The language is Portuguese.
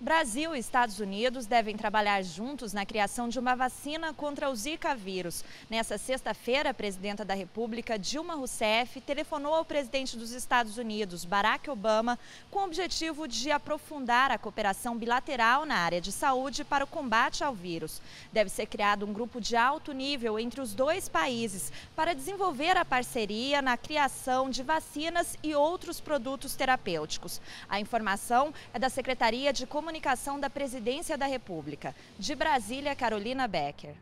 Brasil e Estados Unidos devem trabalhar juntos na criação de uma vacina contra o Zika vírus. Nessa sexta-feira, a presidenta da República, Dilma Rousseff, telefonou ao presidente dos Estados Unidos, Barack Obama, com o objetivo de aprofundar a cooperação bilateral na área de saúde para o combate ao vírus. Deve ser criado um grupo de alto nível entre os dois países para desenvolver a parceria na criação de vacinas e outros produtos terapêuticos. A informação é da Secretaria de Comunicação da Presidência da República. De Brasília, Carolina Becker.